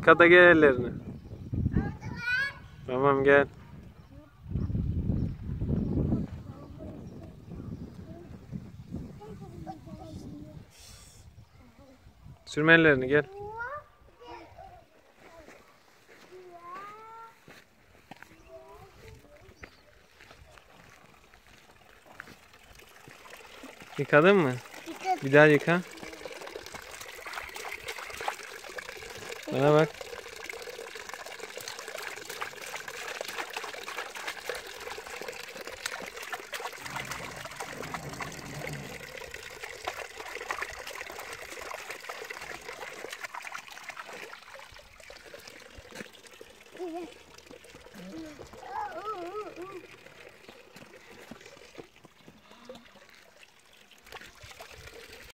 Yıka da gel ellerini. Tamam gel. Sürme ellerini gel. Yıkadın mı? Yıkadım. Bir daha yıka. Bana bak. Yeah.